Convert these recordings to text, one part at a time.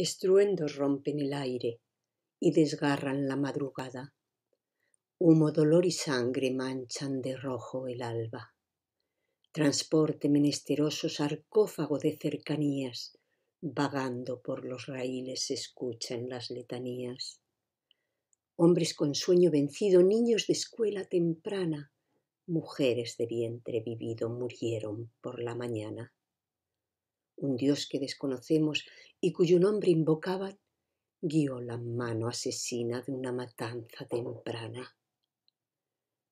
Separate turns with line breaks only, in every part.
Estruendos rompen el aire y desgarran la madrugada. Humo, dolor y sangre manchan de rojo el alba. Transporte menesteroso, sarcófago de cercanías, vagando por los raíles se escuchan las letanías. Hombres con sueño vencido, niños de escuela temprana, mujeres de vientre vivido murieron por la mañana. Un Dios que desconocemos y cuyo nombre invocaban, guió la mano asesina de una matanza temprana.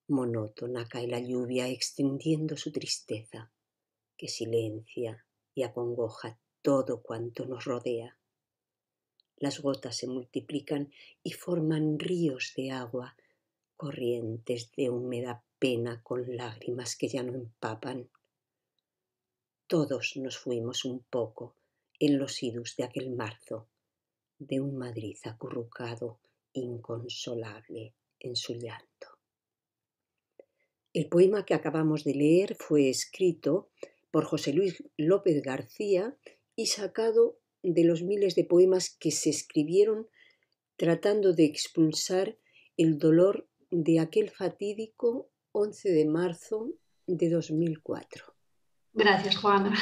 Monótona cae la lluvia extendiendo su tristeza, que silencia y acongoja todo cuanto nos rodea. Las gotas se multiplican y forman ríos de agua, corrientes de húmeda pena con lágrimas que ya no empapan. Todos nos fuimos un poco en los idus de aquel marzo, de un Madrid acurrucado, inconsolable en su llanto. El poema que acabamos de leer fue escrito por José Luis López García y sacado de los miles de poemas que se escribieron tratando de expulsar el dolor de aquel fatídico 11 de marzo de 2004.
Gracias, Juana.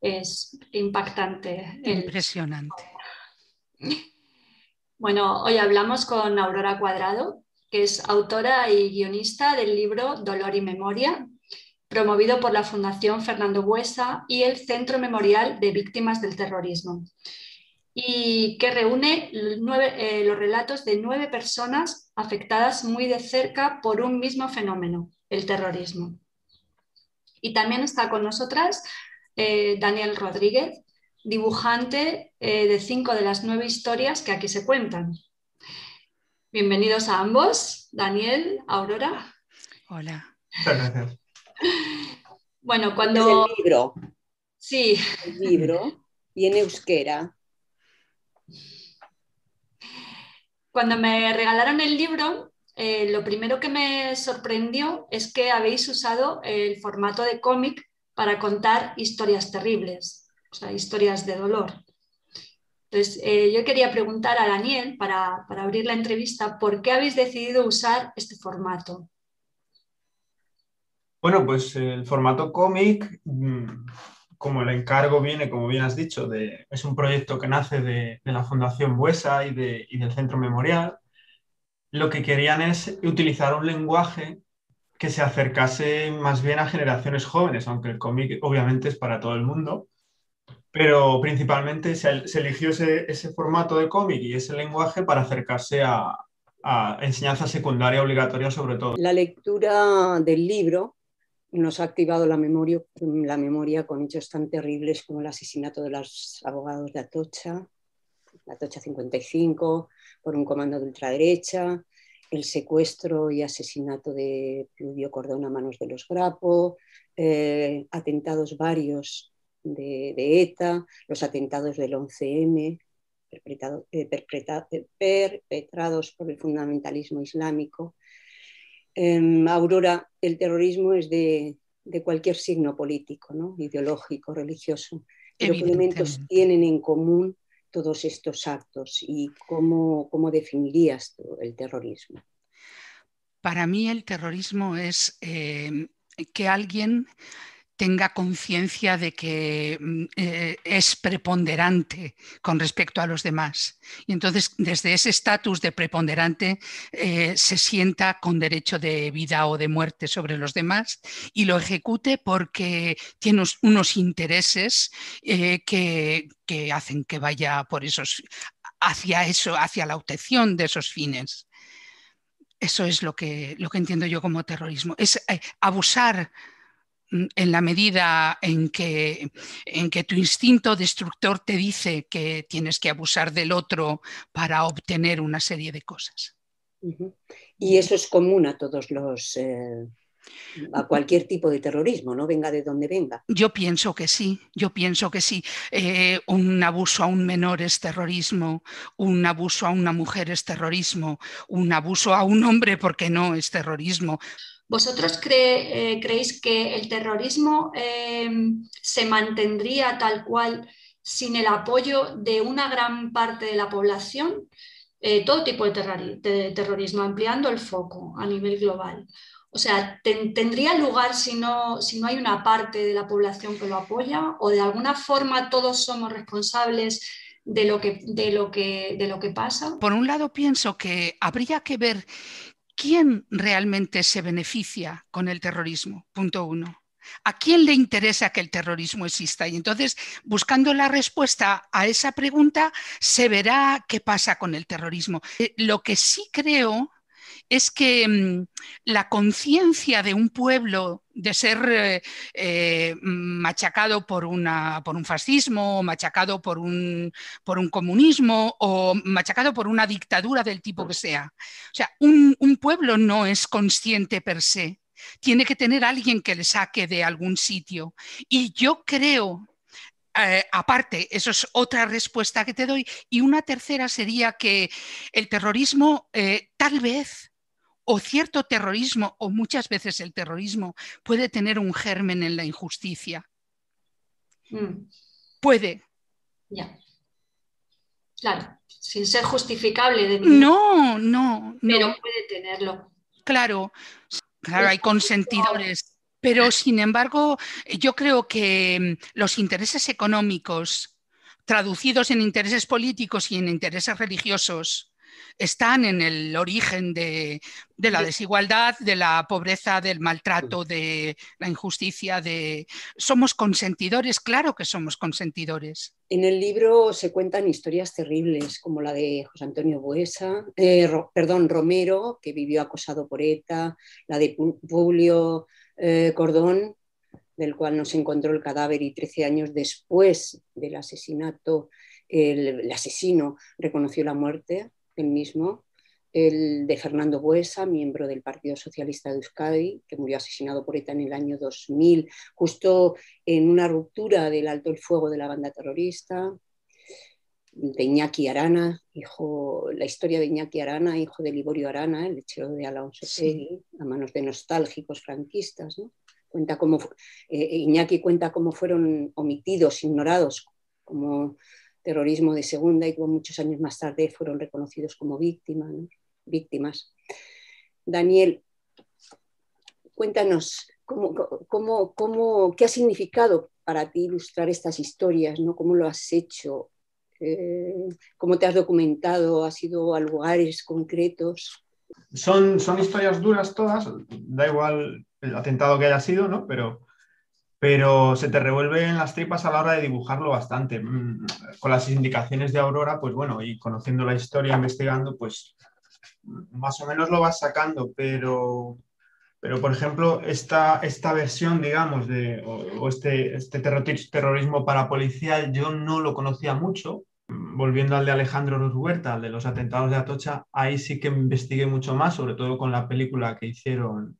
Es impactante.
Impresionante.
Bueno, hoy hablamos con Aurora Cuadrado, que es autora y guionista del libro Dolor y Memoria, promovido por la Fundación Fernando Buesa y el Centro Memorial de Víctimas del Terrorismo, y que reúne eh, los relatos de nueve personas afectadas muy de cerca por un mismo fenómeno, el terrorismo. Y también está con nosotras eh, Daniel Rodríguez, dibujante eh, de cinco de las nueve historias que aquí se cuentan. Bienvenidos a ambos, Daniel, Aurora.
Hola.
Muchas gracias.
Bueno, cuando...
el libro.
Sí.
El libro y en euskera.
Cuando me regalaron el libro, eh, lo primero que me sorprendió es que habéis usado el formato de cómic para contar historias terribles, o sea, historias de dolor. Entonces, eh, yo quería preguntar a Daniel, para, abrir la entrevista, ¿por qué habéis decidido usar este formato?
Bueno, pues el formato cómic, mm, como el encargo viene, como bien has dicho, de, es un proyecto que nace de, la Fundación Buesa y, y, del Centro Memorial, lo que querían es utilizar un lenguaje que se acercase más bien a generaciones jóvenes, aunque el cómic obviamente es para todo el mundo, pero principalmente se, eligió ese, formato de cómic y ese lenguaje para acercarse a, enseñanza secundaria obligatoria sobre todo.
La lectura del libro nos ha activado la memoria, la memoria con hechos tan terribles como el asesinato de los abogados de Atocha, Atocha 55, por un comando de ultraderecha, el secuestro y asesinato de Pludio Cordón a manos de los Grapo, eh, atentados varios de, ETA, los atentados del 11M, eh, perpetrados por el fundamentalismo islámico. Em, Aurora, el terrorismo es de, cualquier signo político, ¿no? ideológico, religioso. Pero ¿qué elementos tienen en común todos estos actos y cómo, cómo definirías tú el terrorismo?
Para mí el terrorismo es eh, que alguien tenga conciencia de que mm, eh, es preponderante con respecto a los demás. Y entonces, desde ese estatus de preponderante, eh, se sienta con derecho de vida o de muerte sobre los demás y lo ejecute porque tiene unos intereses eh, que, hacen que vaya por esos, hacia eso, hacia la obtención de esos fines. Eso es lo que, lo que entiendo yo como terrorismo. Es abusar en la medida en que, en que tu instinto destructor te dice que tienes que abusar del otro para obtener una serie de cosas.
Y eso es común a todos los... Eh, a cualquier tipo de terrorismo, no venga de donde venga.
Yo pienso que sí, yo pienso que sí. Eh, un abuso a un menor es terrorismo, un abuso a una mujer es terrorismo, un abuso a un hombre, porque no es terrorismo.
¿Vosotros eh, creéis que el terrorismo eh, se mantendría tal cual sin el apoyo de una gran parte de la población, eh, todo tipo de, terrorismo, ampliando el foco a nivel global. O sea, ¿tendría lugar si no, si no hay una parte de la población que lo apoya? ¿O de alguna forma todos somos responsables de lo que, de lo que, de lo que pasa?
Por un lado, pienso que habría que ver quién realmente se beneficia con el terrorismo, punto uno. ¿A quién le interesa que el terrorismo exista? Y entonces, buscando la respuesta a esa pregunta, se verá qué pasa con el terrorismo. Eh, lo que sí creo es que mm, la conciencia de un pueblo de ser eh, eh, machacado por, una, por, un fascismo, machacado por un, por un, comunismo o machacado por una dictadura del tipo que sea. O sea, un, un pueblo no es consciente per se. Tiene que tener alguien que le saque de algún sitio. Y yo creo eh, aparte, eso es otra respuesta que te doy. Y una tercera sería que el terrorismo tal vez o cierto terrorismo, o muchas veces el terrorismo, puede tener un germen en la injusticia. Mm. Puede.
Ya. Claro, sin ser justificable de
No, no,
Pero puede tenerlo.
Claro, claro, hay consentidores. Pero sin embargo, yo creo que mm, los intereses económicos traducidos en intereses políticos y en intereses religiosos están en el origen de, la desigualdad, de la pobreza, del maltrato, de la injusticia, de somos consentidores, claro que somos consentidores.
En el libro se cuentan historias terribles, como la de José Antonio Buesa, eh, perdón, Romero, que vivió acosado por ETA, la de Publio eh, Cordón, del cual no se encontró el cadáver y 13 años después del asesinato el, asesino reconoció la muerte el mismo, el de Fernando Buesa, miembro del Partido Socialista de Euskadi, que murió asesinado por ETA en el año 2000, justo en una ruptura del alto el fuego de la banda terrorista, de Iñaki Arana, hijo, la historia de Iñaki Arana, hijo de Liborio Arana, el lechero de Alonso Tegui, a manos de nostálgicos franquistas. Cuenta cómo, eh, Iñaki cuenta cómo fueron omitidos, ignorados, como terrorismo de segunda y como muchos años más tarde fueron reconocidos como víctimas. víctimas. Daniel, cuéntanos cómo, qué ha significado para ti ilustrar estas historias, ¿no? cómo lo has hecho, eh, cómo te has documentado, has ido a lugares concretos.
Son, son historias duras todas, da igual el atentado que haya sido, ¿no? pero pero se te revuelven las tripas a la hora de dibujarlo bastante. Mm, con las indicaciones de Aurora, pues bueno, y conociendo la historia, investigando, pues más o menos lo vas sacando, pero, pero por ejemplo, esta, esta versión, digamos, de, o, este, este terrorismo parapolicial, yo no lo conocía mucho. Volviendo al de Alejandro Ruz Huerta, al de los atentados de Atocha, ahí sí que investigué mucho más, sobre todo con la película que hicieron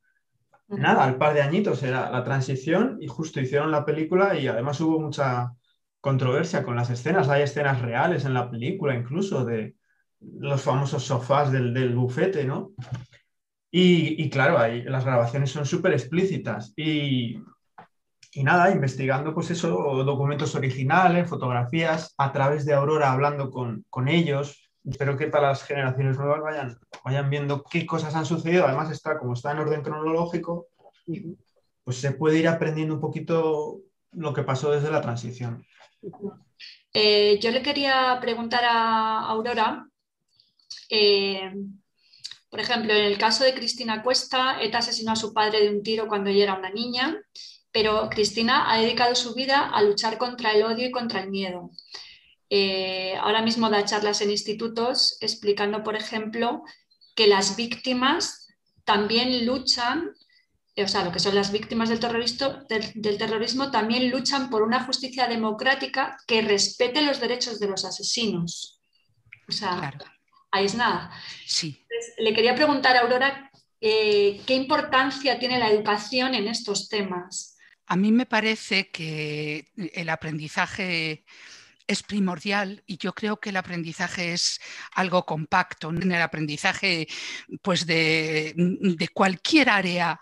nada, al par de añitos era la transición y justo hicieron la película y además hubo mucha controversia con las escenas. Hay escenas reales en la película incluso de los famosos sofás del, bufete, ¿no? Y, claro, las grabaciones son súper explícitas y, nada, investigando pues eso, documentos originales, fotografías, a través de Aurora hablando con, con ellos, espero que para las generaciones nuevas vayan, vayan viendo qué cosas han sucedido. Además, está, como está en orden cronológico, pues se puede ir aprendiendo un poquito lo que pasó desde la transición.
Eh, yo le quería preguntar a Aurora, eh, por ejemplo, en el caso de Cristina Cuesta, ETA asesinó a su padre de un tiro cuando ella era una niña, pero Cristina ha dedicado su vida a luchar contra el odio y contra el miedo. Eh, ahora mismo da charlas en institutos explicando, por ejemplo, que las víctimas también luchan, eh, o sea, lo que son las víctimas del, del, terrorismo también luchan por una justicia democrática que respete los derechos de los asesinos. O sea, ahí es nada.
Sí.
Le quería preguntar a Aurora eh, qué importancia tiene la educación en estos temas.
A mí me parece que el aprendizaje es primordial y yo creo que el aprendizaje es algo compacto. En el aprendizaje pues de, cualquier área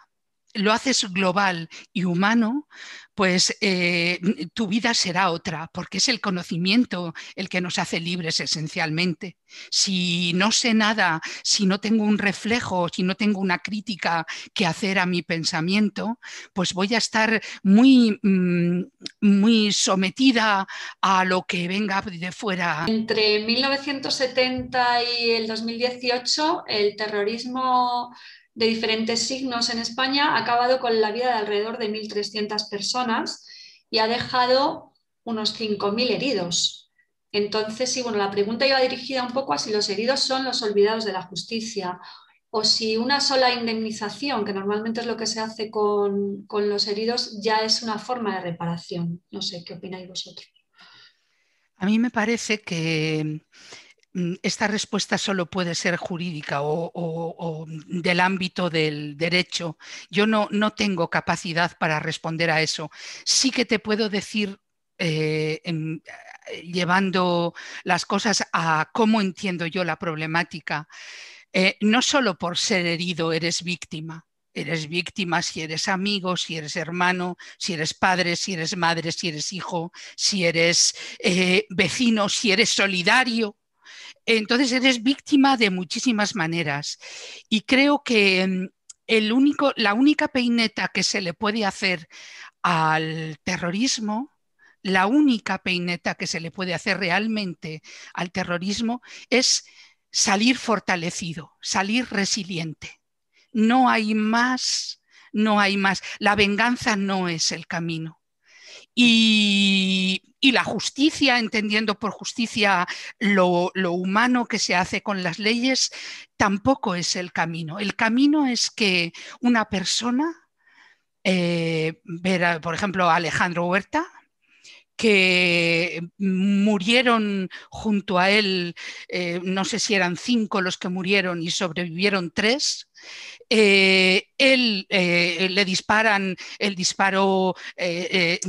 lo haces global y humano, pues eh, tu vida será otra, porque es el conocimiento el que nos hace libres esencialmente. Si no sé nada, si no tengo un reflejo, si no tengo una crítica que hacer a mi pensamiento, pues voy a estar muy, mm, muy sometida a lo que venga de fuera.
Entre 1970 y el 2018, el terrorismo de diferentes signos en España ha acabado con la vida de alrededor de 1.300 personas y ha dejado unos 5.000 heridos. Entonces, sí, bueno, la pregunta iba dirigida un poco a si los heridos son los olvidados de la justicia o si una sola indemnización, que normalmente es lo que se hace con, con los heridos, ya es una forma de reparación. No sé, ¿qué opináis vosotros?
A mí me parece que esta respuesta solo puede ser jurídica o, del ámbito del derecho. Yo no, no, tengo capacidad para responder a eso. Sí que te puedo decir, eh, llevando las cosas a cómo entiendo yo la problemática, eh, no solo por ser herido eres víctima. Eres víctima si eres amigo, si eres hermano, si eres padre, si eres madre, si eres hijo, si eres eh, vecino, si eres solidario entonces eres víctima de muchísimas maneras y creo que mm, la única peineta que se le puede hacer al terrorismo, la única peineta que se le puede hacer realmente al terrorismo es salir fortalecido, salir resiliente. No hay más, no hay más. La venganza no es el camino. Y, la justicia, entendiendo por justicia lo, humano que se hace con las leyes, tampoco es el camino. El camino es que una persona, eh, por ejemplo, Alejandro Huerta, que murieron junto a él, eh, no sé si eran cinco los que murieron y sobrevivieron tres, eh, él eh, le disparan, el disparo eh,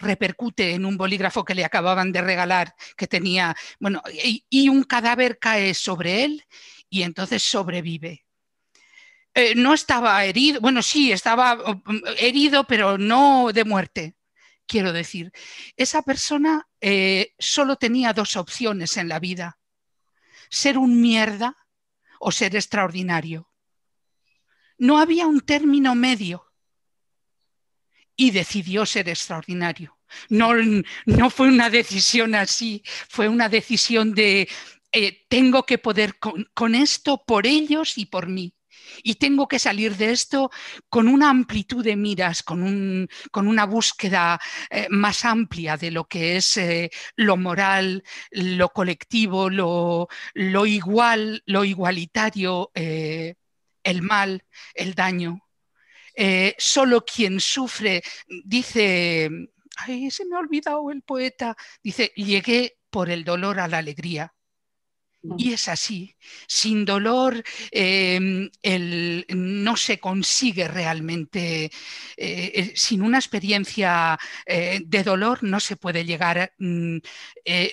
repercute en un bolígrafo que le acababan de regalar que tenía, bueno, y, un cadáver cae sobre él y entonces sobrevive. no estaba herido, bueno, sí, estaba um, herido, pero no de muerte quiero decir. Esa persona solo tenía dos opciones en la vida, ser un mierda o ser extraordinario. No había un término medio y decidió ser extraordinario. No, no fue una decisión así, fue una decisión de eh, tengo que poder con, esto por ellos y por mí. Y tengo que salir de esto con una amplitud de miras, con, un, con una búsqueda eh, más amplia de lo que es eh, lo moral, lo colectivo, lo, lo igual, lo igualitario el mal, el daño. Eh, solo quien sufre, dice, ay, se me ha olvidado el poeta, dice, llegué por el dolor a la alegría. Y es así, sin dolor em, no se consigue realmente, eh, eh, sin una experiencia de dolor no se puede llegar mm,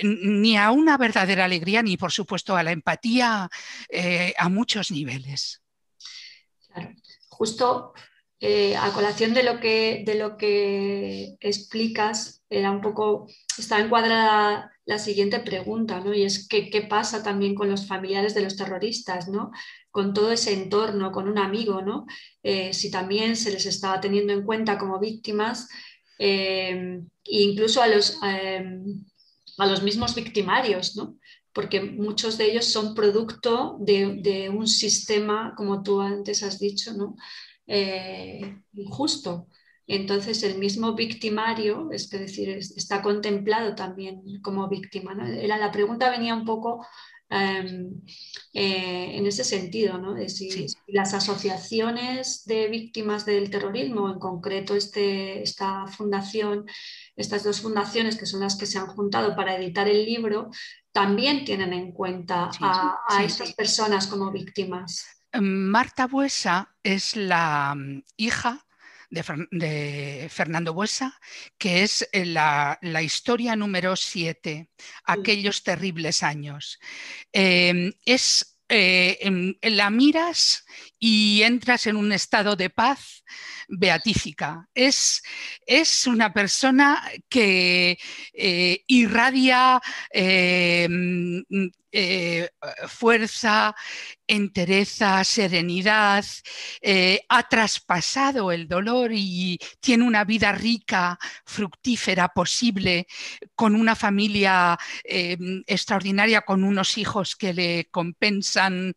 ni a una verdadera alegría, ni por supuesto a la empatía a muchos niveles.
Justo eh, a colación de lo, que, de lo que explicas, era un poco, está encuadrada la siguiente pregunta, ¿no? Y es que, qué pasa también con los familiares de los terroristas, ¿no? Con todo ese entorno, con un amigo, ¿no? Eh, si también se les estaba teniendo en cuenta como víctimas, eh, e incluso a los, a los mismos victimarios, ¿no? Porque muchos de ellos son producto de, un sistema, como tú antes has dicho, ¿no? Eh, injusto. Entonces, el mismo victimario, es decir, está contemplado también como víctima. la pregunta venía un poco em, eh, en ese sentido, ¿no? de si, las asociaciones de víctimas del terrorismo, en concreto este, esta fundación, estas dos fundaciones que son las que se han juntado para editar el libro, también tienen en cuenta a, estas personas como víctimas.
Marta Buesa es la mm, hija de, Fernando Buesa, que es eh, la, historia número 7, aquellos terribles años. Em, es eh, la miras y entras en un estado de paz beatífica. Es, es una persona que eh, irradia eh, eh, fuerza, entereza, serenidad, ha traspasado el dolor y tiene una vida rica, fructífera, posible, con una familia extraordinaria, con unos hijos que le compensan,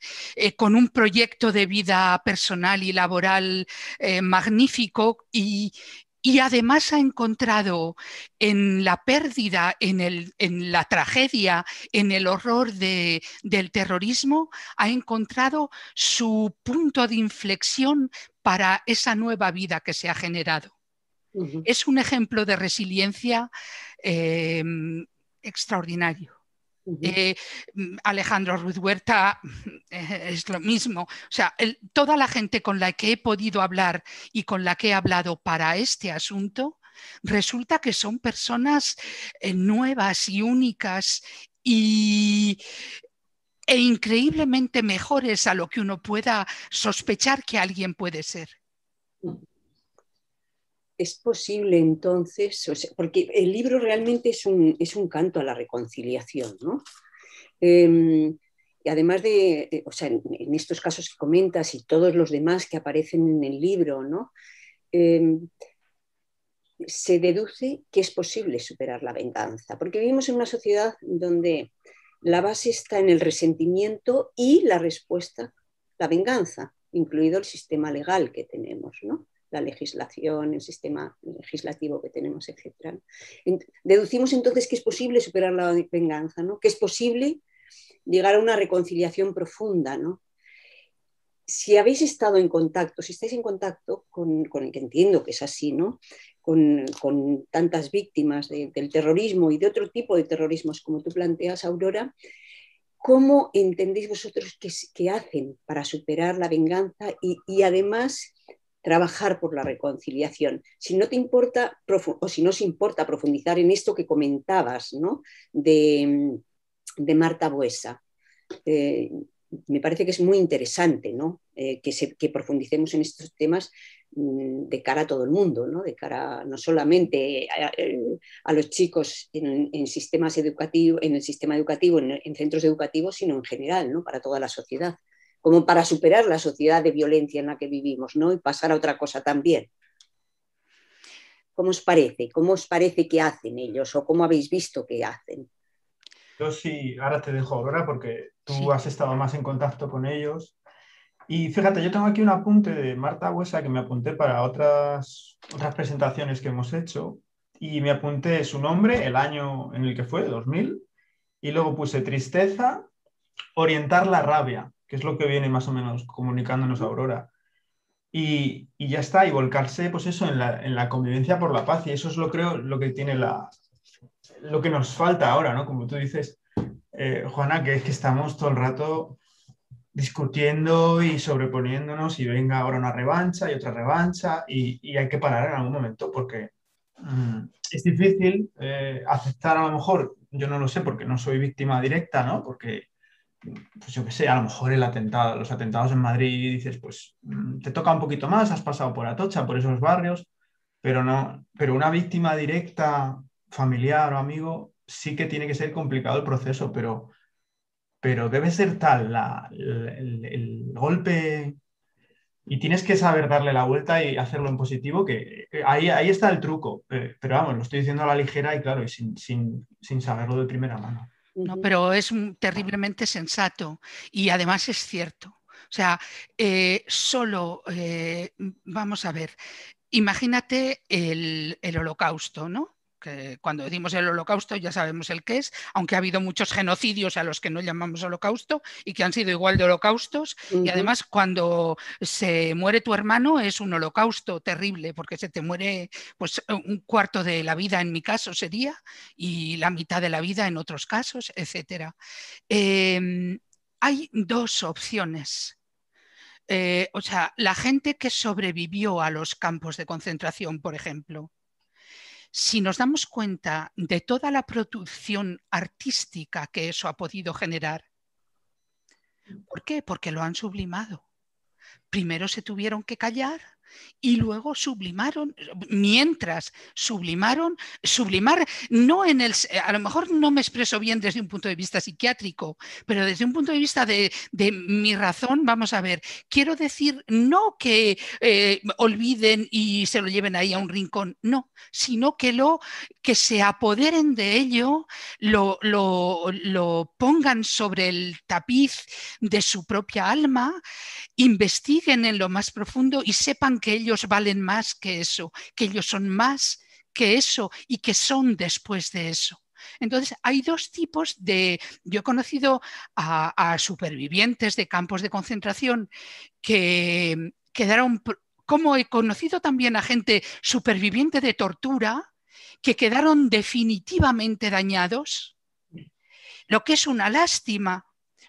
con un proyecto de vida personal y laboral magnífico y, además ha encontrado en la pérdida, en, la tragedia, en el horror del terrorismo, ha encontrado su punto de inflexión para esa nueva vida que se ha generado. Es un ejemplo de resiliencia eh, extraordinario. Eh, mm, Alejandro Ruiz Huerta eh, es lo mismo. O sea, toda la gente con la que he podido hablar y con la que he hablado para este asunto, resulta que son personas eh, nuevas y únicas y e increíblemente mejores a lo que uno pueda sospechar que alguien puede ser
es posible entonces, porque el libro realmente es un, es un, canto a la reconciliación, ¿no? Em, y además de, o sea, en, estos casos que comentas y todos los demás que aparecen en el libro, ¿no? Em, se deduce que es posible superar la venganza, porque vivimos en una sociedad donde la base está en el resentimiento y la respuesta, la venganza, incluido el sistema legal que tenemos, ¿no? La legislación, el sistema legislativo que tenemos, etc. Deducimos entonces que es posible superar la venganza, ¿no? que es posible llegar a una reconciliación profunda. ¿no? Si habéis estado en contacto, si estáis en contacto con, el que entiendo que es así, ¿no? con, tantas víctimas del terrorismo y de otro tipo de terrorismos como tú planteas, Aurora, ¿cómo entendéis vosotros qué, hacen para superar la venganza y además trabajar por la reconciliación. Si no te importa, o si no importa profundizar en esto que comentabas, ¿no? de, Marta Buesa. Eh, me parece que es muy interesante ¿no? Eh, que, profundicemos en estos temas mm, de cara a todo el mundo, ¿no? de cara no solamente a, los chicos en, sistemas educativos, en el sistema educativo, en, en, centros educativos, sino en general, ¿no? para toda la sociedad como para superar la sociedad de violencia en la que vivimos, ¿no? Y pasar a otra cosa también. ¿Cómo os parece? ¿Cómo os parece que hacen ellos o cómo habéis visto que hacen?
Yo sí, ahora te dejo, Aurora, porque tú has estado más en contacto con ellos. Y fíjate, yo tengo aquí un apunte de Marta Huesa que me apunté para otras, otras presentaciones que hemos hecho y me apunté su nombre, el año en el que fue, 2000, y luego puse tristeza, orientar la rabia que es lo que viene más o menos comunicándonos Aurora. Y, ya está, y volcarse, pues eso, en la, convivencia por la paz. Y eso es lo creo lo que tiene la, lo que nos falta ahora, ¿no? Como tú dices, eh, Juana, que es que estamos todo el rato discutiendo y sobreponiéndonos y venga ahora una revancha y otra revancha y, hay que parar en algún momento porque mm, es difícil eh, aceptar a lo mejor, yo no lo sé porque no soy víctima directa, ¿no? Porque pues yo qué sé, a lo mejor el atentado, los atentados en Madrid, dices, pues mm, te toca un poquito más, has pasado por Atocha, por esos barrios, pero no, pero una víctima directa, familiar o amigo, sí que tiene que ser complicado el proceso, pero, pero debe ser tal el, golpe y tienes que saber darle la vuelta y hacerlo en positivo, que eh, ahí, ahí está el truco, eh, pero vamos, lo estoy diciendo a la ligera y claro, y sin, sin saberlo de primera mano.
¿No? pero es terriblemente sensato y además es cierto. O sea, eh, solo, eh, vamos a ver, imagínate el, el holocausto, ¿no? Que cuando decimos el holocausto ya sabemos el que es, aunque ha habido muchos genocidios a los que no llamamos holocausto y que han sido igual de holocaustos. Y además cuando se muere tu hermano es un holocausto terrible porque se te muere pues un cuarto de la vida en mi caso sería y la mitad de la vida en otros casos, etc. Em, hay dos opciones. Eh, o sea, la gente que sobrevivió a los campos de concentración, por ejemplo, si nos damos cuenta de toda la producción artística que eso ha podido generar, ¿Por qué? Porque lo han sublimado. Primero se tuvieron que callar y luego sublimaron, mientras sublimaron, sublimar, no en el, a lo mejor no me expreso bien desde un punto de vista psiquiátrico, pero desde un punto de vista de, mi razón, vamos a ver, quiero decir no que eh, olviden y se lo lleven ahí a un rincón, no, sino que, lo, que se apoderen de ello, lo, lo pongan sobre el tapiz de su propia alma, investiguen en lo más profundo y sepan que ellos valen más que eso, que ellos son más que eso y que son después de eso. Entonces, hay dos tipos de... Yo he conocido a, supervivientes de campos de concentración que quedaron, como he conocido también a gente superviviente de tortura, que quedaron definitivamente dañados, lo que es una lástima,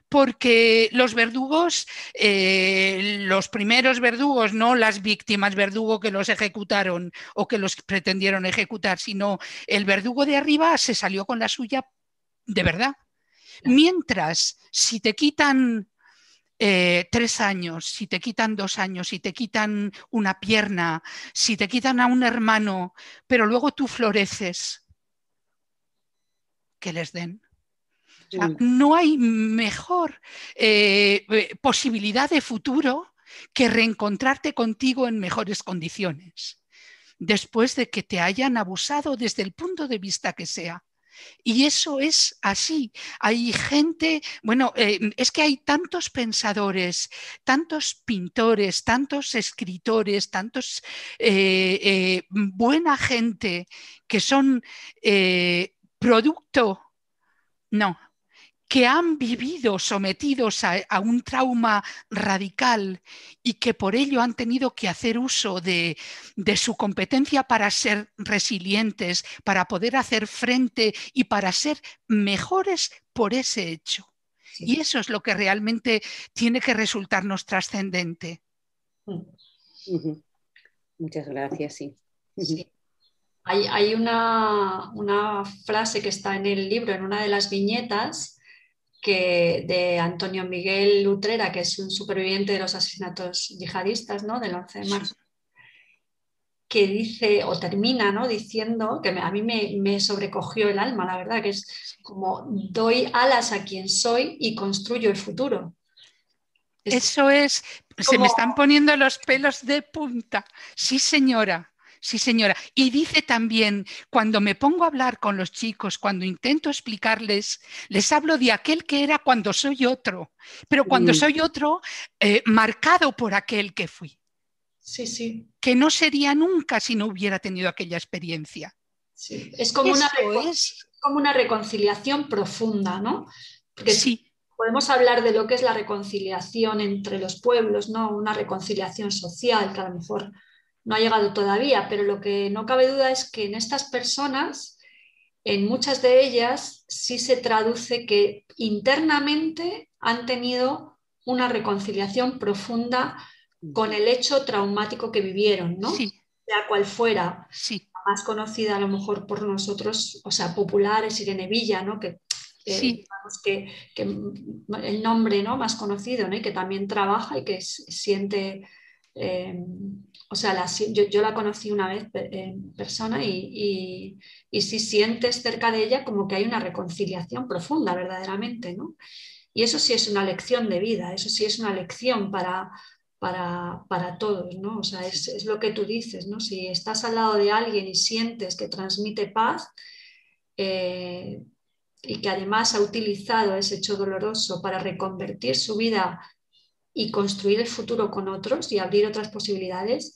porque los verdugos, eh, los primeros verdugos, no las víctimas verdugo que los ejecutaron o que los pretendieron ejecutar, sino el verdugo de arriba se salió con la suya de verdad. Mientras, si te quitan eh, tres años, si te quitan dos años, si te quitan una pierna, si te quitan a un hermano, pero luego tú floreces, que les den no hay mejor eh, eh, posibilidad de futuro que reencontrarte contigo en mejores condiciones, después de que te hayan abusado desde el punto de vista que sea. Y eso es así. Hay gente, bueno, eh, es que hay tantos pensadores, tantos pintores, tantos escritores, tantos buena gente que son producto, no, que han vivido sometidos a, un trauma radical y que por ello han tenido que hacer uso de, su competencia para ser resilientes, para poder hacer frente y para ser mejores por ese hecho. Y eso es lo que realmente tiene que resultarnos trascendente.
Muchas gracias, sí.
Hay, una, una, frase que está en el libro, en una de las viñetas, que de Antonio Miguel Lutrera, que es un superviviente de los asesinatos yihadistas ¿no? del 11 de marzo, que dice o termina ¿no? diciendo que a mí me, sobrecogió el alma, la verdad, que es como doy alas a quien soy y construyo el futuro.
Eso es, se me están poniendo los pelos de punta. Sí, señora. Sí, señora. Y dice también, cuando me pongo a hablar con los chicos, cuando intento explicarles, les hablo de aquel que era cuando soy otro, pero cuando mm. soy otro, eh, marcado por aquel que fui.
Sí, sí.
Que no sería nunca si no hubiera tenido aquella experiencia.
Sí. Es como, una, es como una reconciliación profunda, ¿no?
Porque sí.
podemos hablar de lo que es la reconciliación entre los pueblos, ¿no? Una reconciliación social que a lo mejor no ha llegado todavía, pero lo que no cabe duda es que en estas personas, en muchas de ellas, sí se traduce que internamente han tenido una reconciliación profunda con el hecho traumático que vivieron, ¿no? Sea cual fuera.
Sí.
más conocida a lo mejor por nosotros, o sea, popular es Irene Villa, ¿no? Que,
sí.
que, el nombre ¿no? más conocido, ¿no? Y que también trabaja y que siente eh, o sea, yo, la conocí una vez en persona y, si sientes cerca de ella como que hay una reconciliación profunda verdaderamente, ¿no? Y eso sí es una lección de vida, eso sí es una lección para, para, todos, ¿no? O sea, es, lo que tú dices, ¿no? Si estás al lado de alguien y sientes que transmite paz eh, y que además ha utilizado ese hecho doloroso para reconvertir su vida y construir el futuro con otros y abrir otras posibilidades,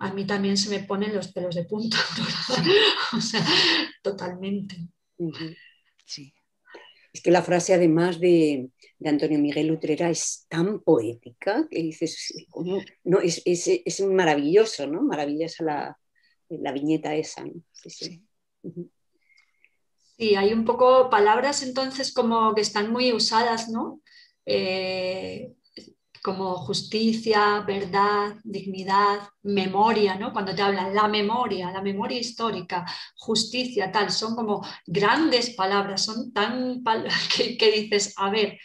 a mí también se me ponen los pelos de punta. o sea, totalmente.
Sí.
Es que la frase además de, Antonio Miguel Utrera es tan poética que dices, no, es, es, maravilloso, ¿no? Maravillosa la, la viñeta esa. Sí, sí.
sí, hay un poco palabras entonces como que están muy usadas, ¿no? Eh, como justicia, verdad, dignidad, memoria, ¿no? Cuando te hablan la memoria, la memoria histórica, justicia, tal, son como grandes palabras, son tan que, que dices, a ver,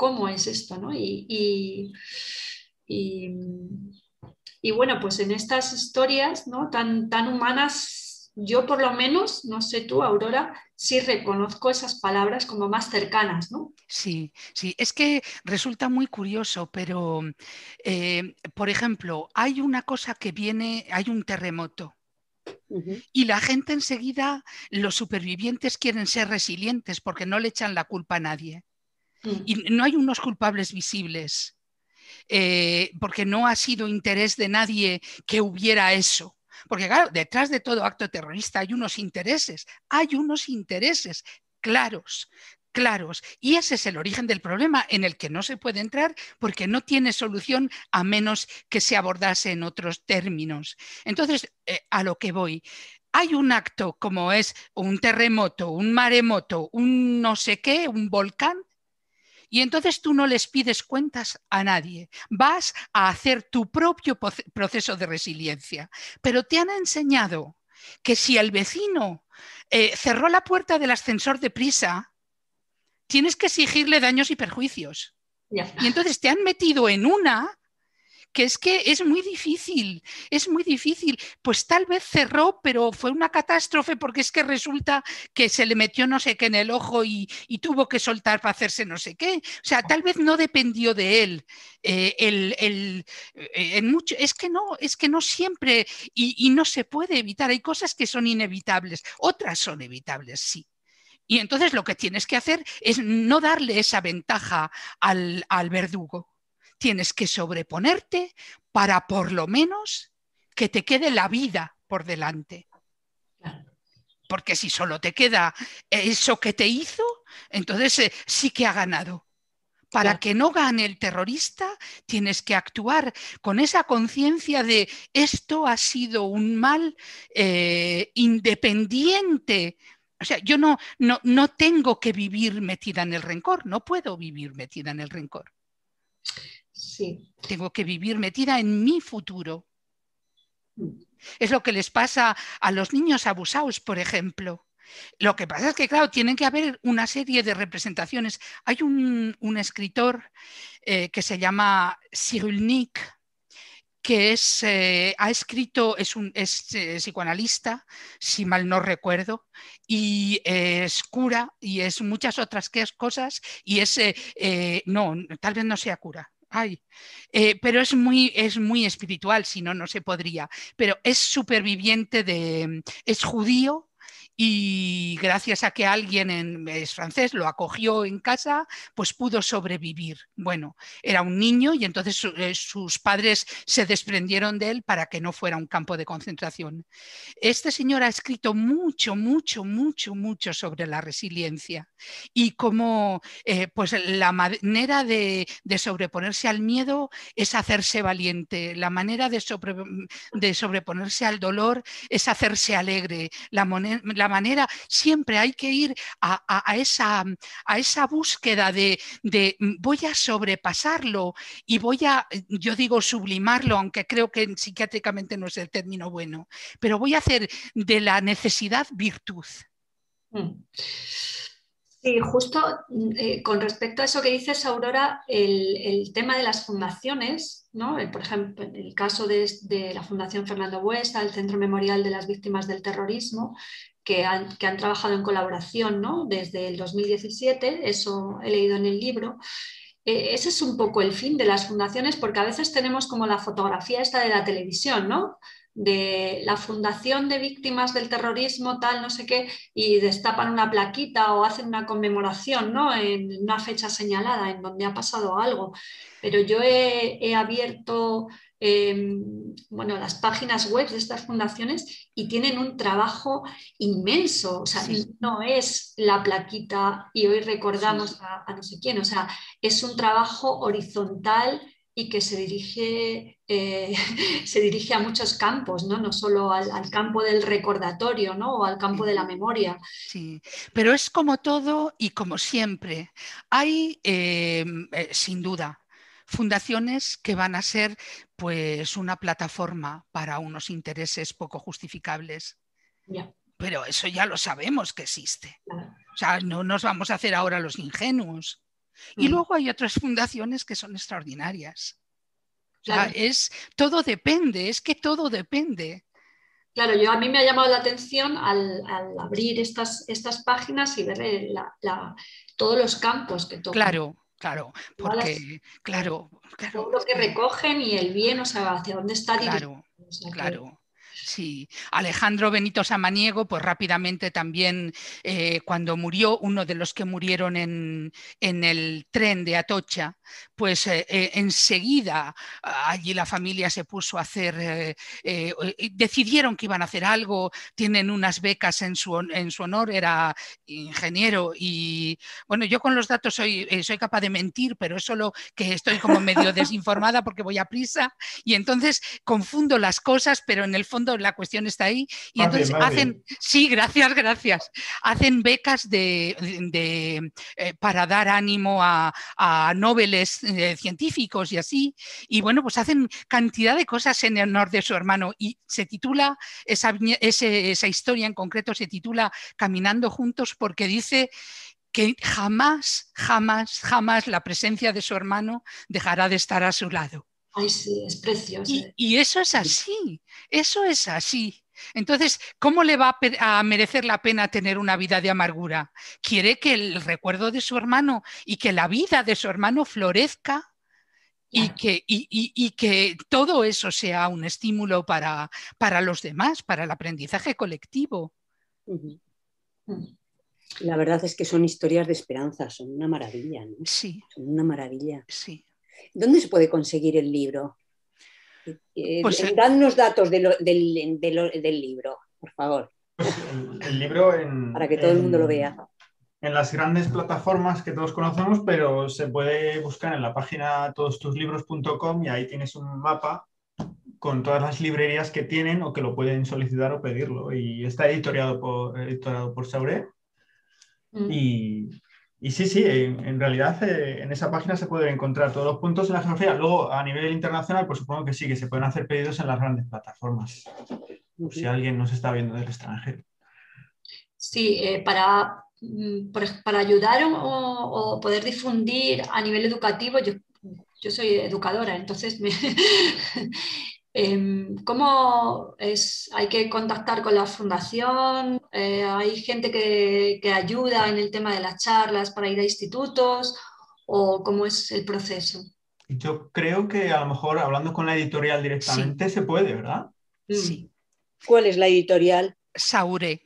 cómo es esto, ¿no? Y, y, bueno, pues en estas historias ¿no? tan, tan humanas, yo por lo menos, no sé tú, Aurora, sí reconozco esas palabras como más cercanas, ¿no?
Sí, sí, es que resulta muy curioso, pero, eh, por ejemplo, hay una cosa que viene, hay un terremoto. Y la gente enseguida, los supervivientes quieren ser resilientes porque no le echan la culpa a nadie. Mm. Y no hay unos culpables visibles, eh, porque no ha sido interés de nadie que hubiera eso. Porque claro, detrás de todo acto terrorista hay unos intereses, hay unos intereses claros, claros. Y ese es el origen del problema en el que no se puede entrar porque no tiene solución a menos que se abordase en otros términos. Entonces, eh, a lo que voy, hay un acto como es un terremoto, un maremoto, un no sé qué, un volcán, y entonces tú no les pides cuentas a nadie. Vas a hacer tu propio proceso de resiliencia. Pero te han enseñado que si el vecino eh, cerró la puerta del ascensor deprisa, tienes que exigirle daños y perjuicios. Y entonces te han metido en una que es que es muy difícil, es muy difícil. Pues tal vez cerró, pero fue una catástrofe porque es que resulta que se le metió no sé qué en el ojo y, tuvo que soltar para hacerse no sé qué. O sea, tal vez no dependió de él. Eh, el, eh, en mucho, es que no, es que no siempre y, no se puede evitar. Hay cosas que son inevitables, otras son evitables, sí. Y entonces lo que tienes que hacer es no darle esa ventaja al, al verdugo tienes que sobreponerte para por lo menos que te quede la vida por delante. Porque si solo te queda eso que te hizo, entonces eh, sí que ha ganado. Para que no gane el terrorista, tienes que actuar con esa conciencia de esto ha sido un mal eh, independiente. O sea, yo no, no, no tengo que vivir metida en el rencor, no puedo vivir metida en el rencor. Tengo que vivir metida en mi futuro. Mm. Es lo que les pasa a los niños abusados, por ejemplo. Lo que pasa es que, claro, tienen que haber una serie de representaciones. Hay un, escritor eh, que se llama Cyrulnik, que es, eh, ha escrito, es un es, eh, psicoanalista, si mal no recuerdo, y es cura y es muchas otras cosas, y es, no, tal vez no sea cura, ay, eh, pero es muy, es muy espiritual, si no, no se podría. Pero es superviviente de, es judío y gracias a que alguien en, es francés lo acogió en casa, pues pudo sobrevivir. Bueno, era un niño y entonces eh, sus padres se desprendieron de él para que no fuera un campo de concentración. Este señor ha escrito mucho, mucho, mucho, mucho sobre la resiliencia y cómo eh, pues la manera de, sobreponerse al miedo es hacerse valiente, la manera de, de sobreponerse al dolor es hacerse alegre, manera, siempre hay que ir a, esa, a esa, búsqueda de, mm, voy a sobrepasarlo y voy a, yo digo sublimarlo, aunque creo que psiquiátricamente no es el término bueno, pero voy a hacer de la necesidad virtud. Mm.
Sí, justo mm, eh, con respecto a eso que dices, Aurora, el, tema de las fundaciones, ¿no? por ejemplo, en el caso de, de, la Fundación Fernando Buesa, el Centro Memorial de las Víctimas del Terrorismo, que han, trabajado en colaboración ¿no? desde el 2017, eso he leído en el libro. Eh, ese es un poco el fin de las fundaciones, porque a veces tenemos como la fotografía esta de la televisión, ¿no? de la Fundación de Víctimas del Terrorismo, tal, no sé qué, y destapan una plaquita o hacen una conmemoración ¿no? en una fecha señalada en donde ha pasado algo. Pero yo he abierto Em, bueno, las páginas web de estas fundaciones y tienen un trabajo inmenso. O sea, no es la plaquita y hoy recordamos a, no sé quién. O sea, es un trabajo horizontal y que se dirige, eh, se dirige a muchos campos, no, no solo al, campo del recordatorio ¿no? o al campo de la memoria.
Sí, pero es como todo y como siempre. Hay, em, eh, sin duda, fundaciones que van a ser pues una plataforma para unos intereses poco justificables. Pero eso ya lo sabemos que existe. O sea, no nos vamos a hacer ahora los ingenuos. Y
Mm.
luego hay otras fundaciones que son extraordinarias. O sea,
Claro.
es, todo depende, es que todo depende.
Claro, yo a mí me ha llamado la atención al, al abrir estas, estas páginas y ver el- la- la- todos los campos que tocan.
Claro, claro, porque, claro, claro,
lo que recogen y el bien, o sea, hacia dónde está dirigido.
claro,
o sea, que-
claro. Sí, Alejandro Benito Samaniego, pues rápidamente también, eh, cuando murió, uno de los que murieron en, en el tren de Atocha, pues eh, eh, enseguida ah, allí la familia se puso a hacer, decidieron que iban a hacer algo, tienen unas becas en su, en su honor, era ingeniero y bueno, yo con los datos soy, soy capaz de mentir, pero es solo que estoy como medio desinformada porque voy a prisa y entonces confundo las cosas, pero en el fondo la cuestión está ahí. Y entonces hacen, sí, gracias, gracias. Hacen becas de, de, eh, para dar ánimo a, a eh, científicos y así. Y bueno, pues hacen cantidad de cosas en honor de su hermano. Y se titula, esa, ese- esa historia en concreto se titula Caminando juntos porque dice que jamás, jamás, jamás la presencia de su hermano dejará de estar a su lado.
Ay, sí, es precioso.
Y, y eso es así, eso es así. Entonces, ¿cómo le va a, merecer la pena tener una vida de amargura? Quiere que el recuerdo de su hermano y que la vida de su hermano florezca y que, y- y- y que todo eso sea un estímulo para, para los demás, para el aprendizaje colectivo.
La verdad es que son historias de esperanza, son una maravilla, ¿no?
Sí,
Son una maravilla.
sí.
¿Dónde se puede conseguir el libro? Eh,
Pues,
eh,
eh,
dadnos datos de lo- del, de lo- del libro, por favor,
Pues el, el libro en,
para que todo el mundo lo vea.
en las grandes plataformas que todos conocemos, pero se puede buscar en la página todostuslibros.com y ahí tienes un mapa con todas las librerías que tienen o que lo pueden solicitar o pedirlo. Y está editoriado por, editoriado por Sauré.
Mm.
Y, y sí, sí, en, en realidad eh, en esa página se pueden encontrar todos los puntos de la geografía. Luego, a nivel internacional, pues supongo que sí, que se pueden hacer pedidos en las grandes plataformas, por si alguien nos está viendo del extranjero.
Sí, eh, para, mm, para ayudar o, o poder difundir a nivel educativo, yo, yo soy educadora, entonces me, ¿cómo es? ¿Hay que contactar con la fundación? Eh, ¿hay gente que, que ayuda en el tema de las charlas para ir a institutos? ¿O cómo es el proceso?
Yo creo que a lo mejor hablando con la editorial directamente se puede, ¿verdad?
Mm,
Sí.
¿Cuál es la editorial?
Saure.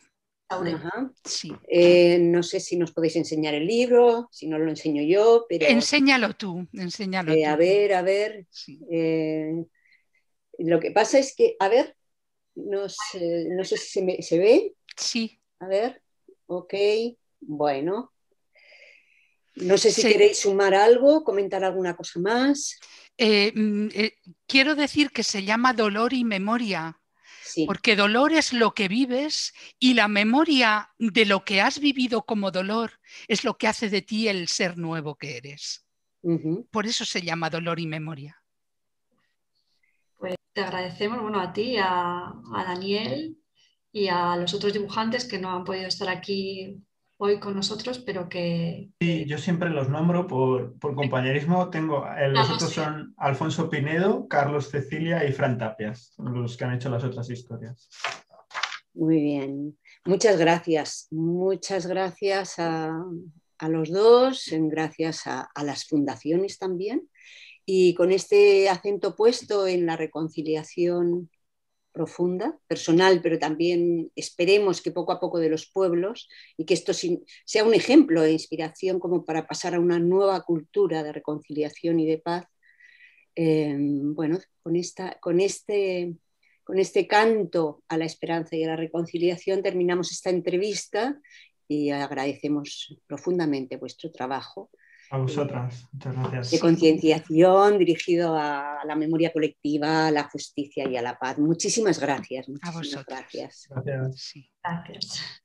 Ajá.
sí.
Eh, no sé si nos podéis enseñar el libro, si no lo enseño yo, pero
Enséñalo tú, enséñalo
eh,
tú.
a ver, a ver.
Sí.
eh, lo que pasa es que, a ver, no sé, no sé si se, me- se ve.
Sí,
A ver, ok, bueno. No sé si
Sí.
queréis sumar algo, comentar alguna cosa más.
Eh, mm, eh, quiero decir que se llama dolor y memoria,
Sí,
porque dolor es lo que vives y la memoria de lo que has vivido como dolor es lo que hace de ti el ser nuevo que eres. Por eso se llama dolor y memoria.
Pues te agradecemos, bueno, a ti, a, a Daniel y a los otros dibujantes que no han podido estar aquí hoy con nosotros, pero que
Sí, yo siempre los nombro por, por compañerismo. Tengo, eh, los otros
sí.
son Alfonso Pinedo, Carlos Cecilia y Fran Tapias, los que han hecho las otras historias.
Muy bien. Muchas gracias. Muchas gracias a, a los dos, en gracias a, a las fundaciones también. Y con este acento puesto en la reconciliación profunda, personal, pero también esperemos que poco a poco de los pueblos y que esto sea un ejemplo de inspiración como para pasar a una nueva cultura de reconciliación y de paz. Eh, bueno, este, con este canto a la esperanza y a la reconciliación terminamos esta entrevista y agradecemos profundamente vuestro trabajo
A vosotras, muchas
de
gracias.
concienciación dirigido a la memoria colectiva, a la justicia y a la paz. Muchísimas gracias. Muchísimas
vosotros.
gracias.
Gracias.
Sí.
gracias.